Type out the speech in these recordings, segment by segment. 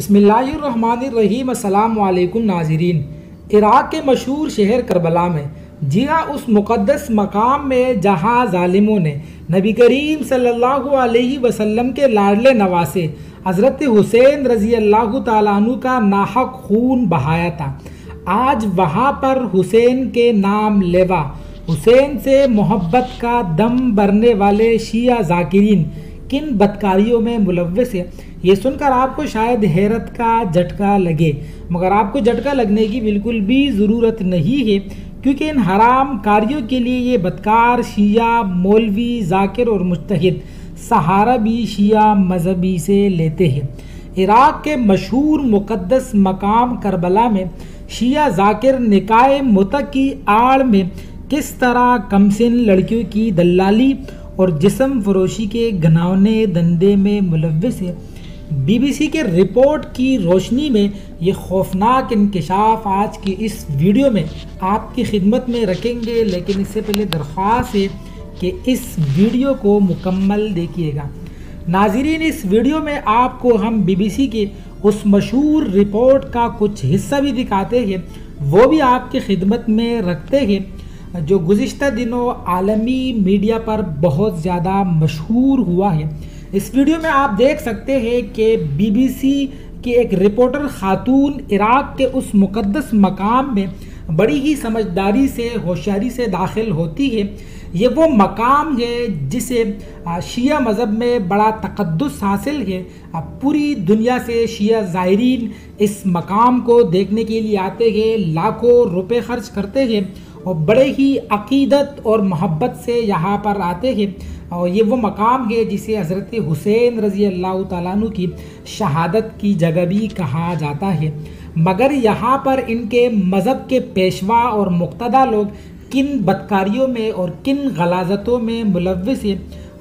بسم اللہ الرحمن الرحیم، السلام علیکم ناظرین۔ عراق کے مشہور شہر کربلا میں جی ہاں اس مقدس مقام میں جہاں ظالموں نے نبی کریم صلی اللہ علیہ وسلم کے لاڈلے نواسے، حضرت حسین رضی اللہ تعالیٰ عنہ کا ناحق خون بہایا تھا۔ آج وہاں پر حسین کے نام لیوا، حسین سے محبت کا دم برنے والے شیعہ ذاکرین کن بدکاریوں میں ملوث ہے یہ سن کر آپ کو شاید حیرت کا جھٹکا لگے۔ مگر آپ کو جھٹکا لگنے کی بالکل بھی ضرورت نہیں ہے، کیونکہ ان حرام کاریوں کے لیے یہ بدکار شیعہ، مولوی، ذاکر اور مجتہد سہارا بھی شیعہ مذہبی سے لیتے ہیں۔ عراق کے مشہور مقدس مقام کربلا میں شیعہ ذاکر نکائے متق کی آڑ میں کس طرح کمسن لڑکیوں کی دلالی اور جسم فروشی کے گھناؤنے دندے میں ملوث ہے۔ بی بی سی کے رپورٹ کی روشنی میں یہ خوفناک انکشاف آج کی اس ویڈیو میں آپ کی خدمت میں رکھیں گے، لیکن اس سے پہلے درخواست ہے کہ اس ویڈیو کو مکمل دیکھیے گا۔ ناظرین، اس ویڈیو میں آپ کو ہم بی بی سی کے اس مشہور رپورٹ کا کچھ حصہ بھی دکھاتے ہیں۔ وہ بھی آپ کی خدمت میں رکھتے ہیں۔ جو گزشتہ دنوں عالمی میڈیا پر بہت زیادہ مشہور ہوا ہے۔ اس ویڈیو میں آپ دیکھ سکتے ہیں کہ بی بی سی کی ایک رپورٹر خاتون عراق کے اس مقدس مقام میں بڑی ہی سمجھداری سے، ہوشیاری سے داخل ہوتی ہے۔ یہ وہ مقام ہے جسے شیعہ مذہب میں بڑا تقدس حاصل ہے۔ پوری دنیا سے شیعہ زائرین اس مقام کو دیکھنے کے لیے آتے ہیں، لاکھوں روپے خرچ کرتے ہیں۔ اور بڑے ہی عقیدت اور محبت سے یہاں پر آتے ہیں۔ اور یہ وہ مقام ہے جسے حضرت حسین رضی اللہ تعالیٰ عنہ کی شہادت کی جگہ بھی کہا جاتا ہے۔ مگر یہاں پر ان کے مذہب کے پیشوا اور مقتدہ لوگ کن بدکاریوں میں اور کن غلازتوں میں ملوث ہیں؟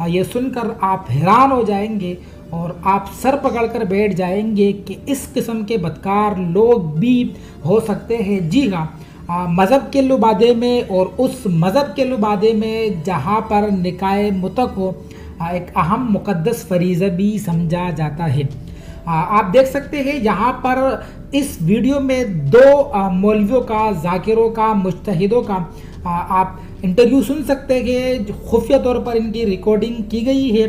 یہ سن کر آپ حیران ہو جائیں گے اور آپ سر پکڑ کر بیٹھ جائیں گے کہ اس قسم کے بدکار لوگ بھی ہو سکتے ہیں۔ جی ہاں مذہب کے لبادے میں اور اس مذہب کے لبادے میں جہاں پر نکائے متق ہو ایک اہم مقدس فریضہ بھی سمجھا جاتا ہے۔ آپ دیکھ سکتے ہیں یہاں پر اس ویڈیو میں دو مولویوں کا، ذاکروں کا مشتحدوں کا آپ انٹرویو سن سکتے ہیں۔ خفیہ طور پر ان کی ریکارڈنگ کی گئی ہے۔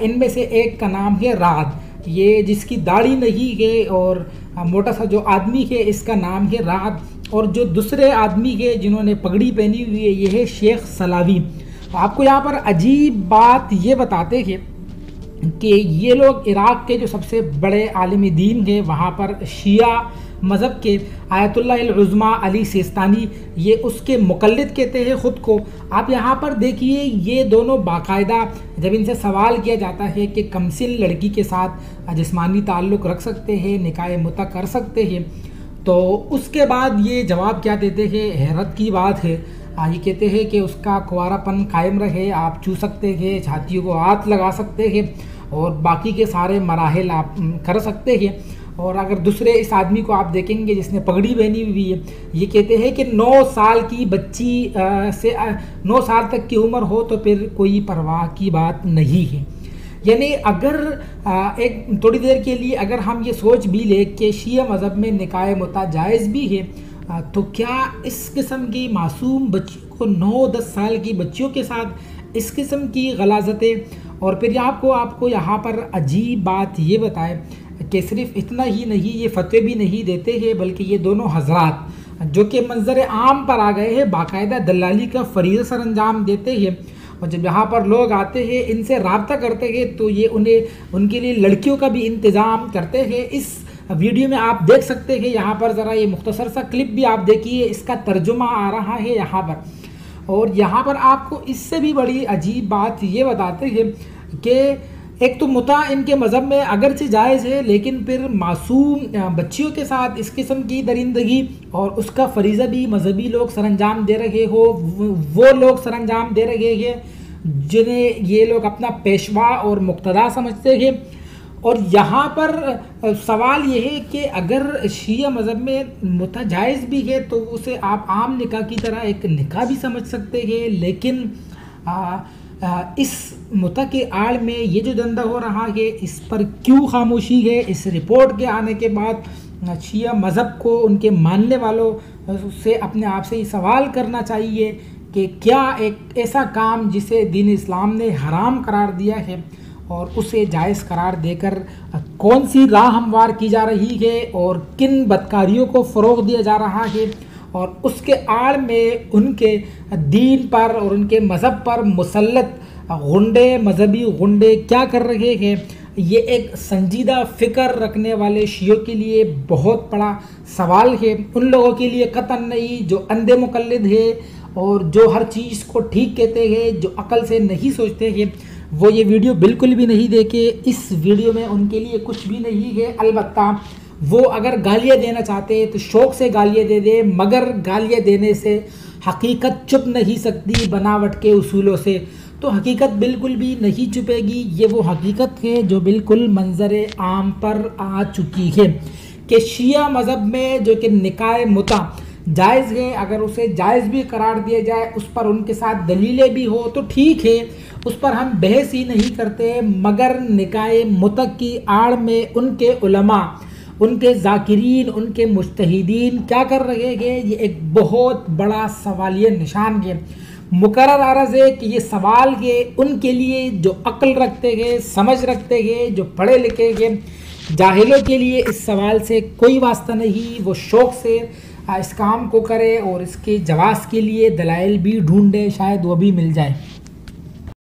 ان میں سے ایک کا نام ہے رات یہ جس کی داڑھی نہیں ہے اور موٹا سا جو آدمی ہے، اس کا نام ہے رات اور جو دوسرے آدمی کے جنہوں نے پگڑی پہنی ہوئی ہے، یہ ہے شیخ سلاوی۔ آپ کو یہاں پر عجیب بات یہ بتاتے ہیں کہ یہ لوگ عراق کے جو سب سے بڑے عالم دین ہیں، وہاں پر شیعہ مذہب کے آیت اللہ العظمہ علی سیستانی، یہ اس کے مقلد کہتے ہیں خود کو۔ آپ یہاں پر دیکھیے، یہ دونوں باقاعدہ جب ان سے سوال کیا جاتا ہے کہ کمسل لڑکی کے ساتھ جسمانی تعلق رکھ سکتے ہیں، نکاح متع کر سکتے ہیں تو اس کے بعد یہ جواب کیا دیتے ہیں؟ حیرت کی بات ہے۔ یہ کہتے ہیں کہ اس کا کوارا پن قائم رہے، آپ چو سکتے ہیں، چھاتیوں کو ہاتھ لگا سکتے ہیں اور باقی کے سارے مراحل آپ کر سکتے ہیں۔ اور اگر دوسرے اس آدمی کو آپ دیکھیں گے جس نے پگڑی بہنی ہوئی ہے، یہ کہتے ہیں کہ نو سال کی بچی سے نو سال تک کی عمر ہو تو پھر کوئی پرواہ کی بات نہیں ہے۔ یعنی اگر ایک تھوڑی دیر کے لیے اگر ہم یہ سوچ بھی لیں کہ شیعہ مذہب میں نکاح متا جائز بھی ہے تو کیا اس قسم کی معصوم بچیوں کو نو دس سال کی بچیوں کے ساتھ اس قسم کی غلازتیں؟ اور پھر آپ کو آپ کو یہاں پر عجیب بات یہ بتائے کہ صرف اتنا ہی نہیں، یہ فتوے بھی نہیں دیتے ہیں، بلکہ یہ دونوں حضرات جو کہ منظر عام پر آ گئے ہیں، باقاعدہ دلالی کا فریضہ سر انجام دیتے ہیں۔ اور جب یہاں پر لوگ آتے ہیں، ان سے رابطہ کرتے ہیں، تو یہ انہیں، ان کے لیے لڑکیوں کا بھی انتظام کرتے ہیں۔ اس ویڈیو میں آپ دیکھ سکتے ہیں، یہاں پر ذرا یہ مختصر سا کلپ بھی آپ دیکھیے، اس کا ترجمہ آ رہا ہے یہاں پر۔ اور یہاں پر آپ کو اس سے بھی بڑی عجیب بات یہ بتاتے ہیں کہ ایک تو متا ان کے مذہب میں اگرچہ جائز ہے، لیکن پھر معصوم بچیوں کے ساتھ اس قسم کی درندگی اور اس کا فریضہ بھی مذہبی لوگ سر انجام دے رہے ہو، وہ لوگ سر انجام دے رہے ہیں جنہیں یہ لوگ اپنا پیشوا اور مقتدا سمجھتے ہیں۔ اور یہاں پر سوال یہ ہے کہ اگر شیعہ مذہب میں متا جائز بھی ہے تو اسے آپ عام نکاح کی طرح ایک نکاح بھی سمجھ سکتے ہیں، لیکن اس متع کے آڑ میں یہ جو دندہ ہو رہا ہے، اس پر کیوں خاموشی ہے؟ اس رپورٹ کے آنے کے بعد شیعہ مذہب کو ان کے ماننے والوں سے اپنے آپ سے یہ سوال کرنا چاہیے کہ کیا ایک ایسا کام جسے دین اسلام نے حرام قرار دیا ہے اور اسے جائز قرار دے کر کون سی راہ ہموار کی جا رہی ہے اور کن بدکاریوں کو فروغ دیا جا رہا ہے؟ اور اس کے آڑ میں ان کے دین پر اور ان کے مذہب پر مسلط غنڈے، مذہبی غنڈے کیا کر رہے ہیں؟ یہ ایک سنجیدہ فکر رکھنے والے شیعوں کے لیے بہت بڑا سوال ہے۔ ان لوگوں کے لیے قطن نہیں، جو اندھے مقلد ہے اور جو ہر چیز کو ٹھیک کہتے ہیں، جو عقل سے نہیں سوچتے ہیں۔ وہ یہ ویڈیو بالکل بھی نہیں دیکھے۔ اس ویڈیو میں ان کے لیے کچھ بھی نہیں ہے۔ البتہ وہ اگر گالیاں دینا چاہتے تو شوق سے گالیاں دے دے، مگر گالیاں دینے سے حقیقت چپ نہیں سکتی بناوٹ کے اصولوں سے۔ تو حقیقت بالکل بھی نہیں چھپے گی، یہ وہ حقیقت ہے جو بالکل منظر عام پر آ چکی ہے۔ کہ شیعہ مذہب میں جو کہ نکائے متا جائز ہے اگر اسے جائز بھی قرار دیا جائے، اس پر ان کے ساتھ دلیلیں بھی ہو تو ٹھیک ہے، اس پر ہم بحث ہی نہیں کرتے۔ مگر نکائے متق کی آڑ میں ان کے علماء ان کے ذاکرین، ان کے مشتحدین کیا کر رہے ہیں؟ یہ ایک بہت بڑا سوالیہ نشان ہے۔ مقرر عرض ہے کہ یہ سوال یہ ان کے لیے جو عقل رکھتے گئے سمجھ رکھتے گئے جو پڑھے لکھے گئے جاہلوں کے لیے اس سوال سے کوئی واسطہ نہیں، وہ شوق سے اس کام کو کرے اور اس کے جواز کے لیے دلائل بھی ڈھونڈے شاید وہ بھی مل جائے